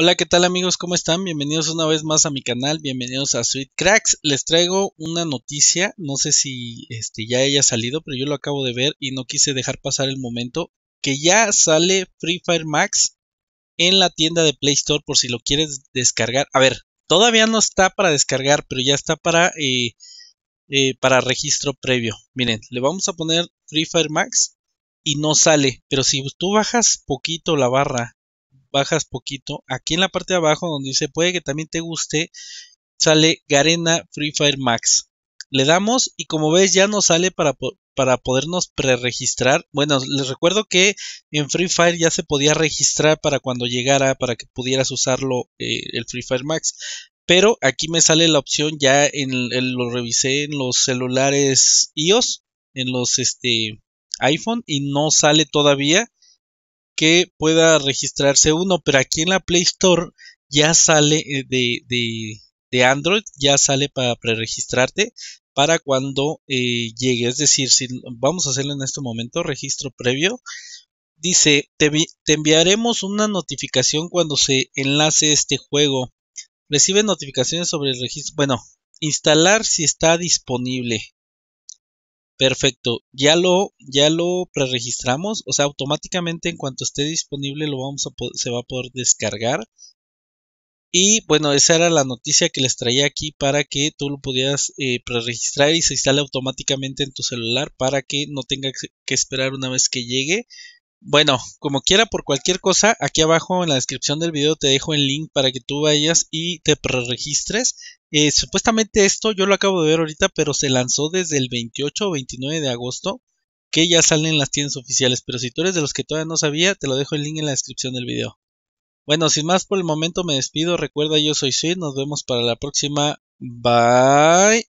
Hola, ¿qué tal amigos? ¿Cómo están? Bienvenidos una vez más a mi canal, bienvenidos a Sweet Cracks. Les traigo una noticia, no sé si este, ya haya salido, pero yo lo acabo de ver y no quise dejar pasar el momento, que ya sale Free Fire Max en la tienda de Play Store por si lo quieres descargar. A ver, todavía no está para descargar, pero ya está para, eh, eh, para registro previo. Miren, le vamos a poner Free Fire Max y no sale, pero si tú bajas poquito la barra bajas poquito, aquí en la parte de abajo donde dice puede que también te guste, sale Garena Free Fire Max. Le damos y como ves ya nos sale para, para podernos preregistrar. Bueno, les recuerdo que en Free Fire ya se podía registrar para cuando llegara, para que pudieras usarlo eh, el Free Fire Max. Pero aquí me sale la opción ya en, lo revisé en los celulares iOS, en los este iPhone y no sale todavía que pueda registrarse uno, pero aquí en la Play Store ya sale eh, de, de, Android, ya sale para preregistrarte para cuando eh, llegue. Es decir, si vamos a hacerlo en este momento, registro previo. Dice, te, te enviaremos una notificación cuando se enlace este juego. Recibe notificaciones sobre el registro. Bueno, instalar si está disponible. Perfecto, ya lo, ya lo preregistramos, o sea, automáticamente en cuanto esté disponible lo vamos a se va a poder descargar. Y bueno, esa era la noticia que les traía aquí para que tú lo pudieras eh, preregistrar y se instale automáticamente en tu celular para que no tengas que esperar una vez que llegue bueno, como quiera, por cualquier cosa, aquí abajo en la descripción del video te dejo el link para que tú vayas y te preregistres. Eh, supuestamente esto yo lo acabo de ver ahorita, pero se lanzó desde el 28 o 29 de agosto, que ya salen en las tiendas oficiales. Pero si tú eres de los que todavía no sabía, te lo dejo el link en la descripción del video. Bueno, sin más por el momento me despido. Recuerda, yo soy Sweet. Nos vemos para la próxima. Bye.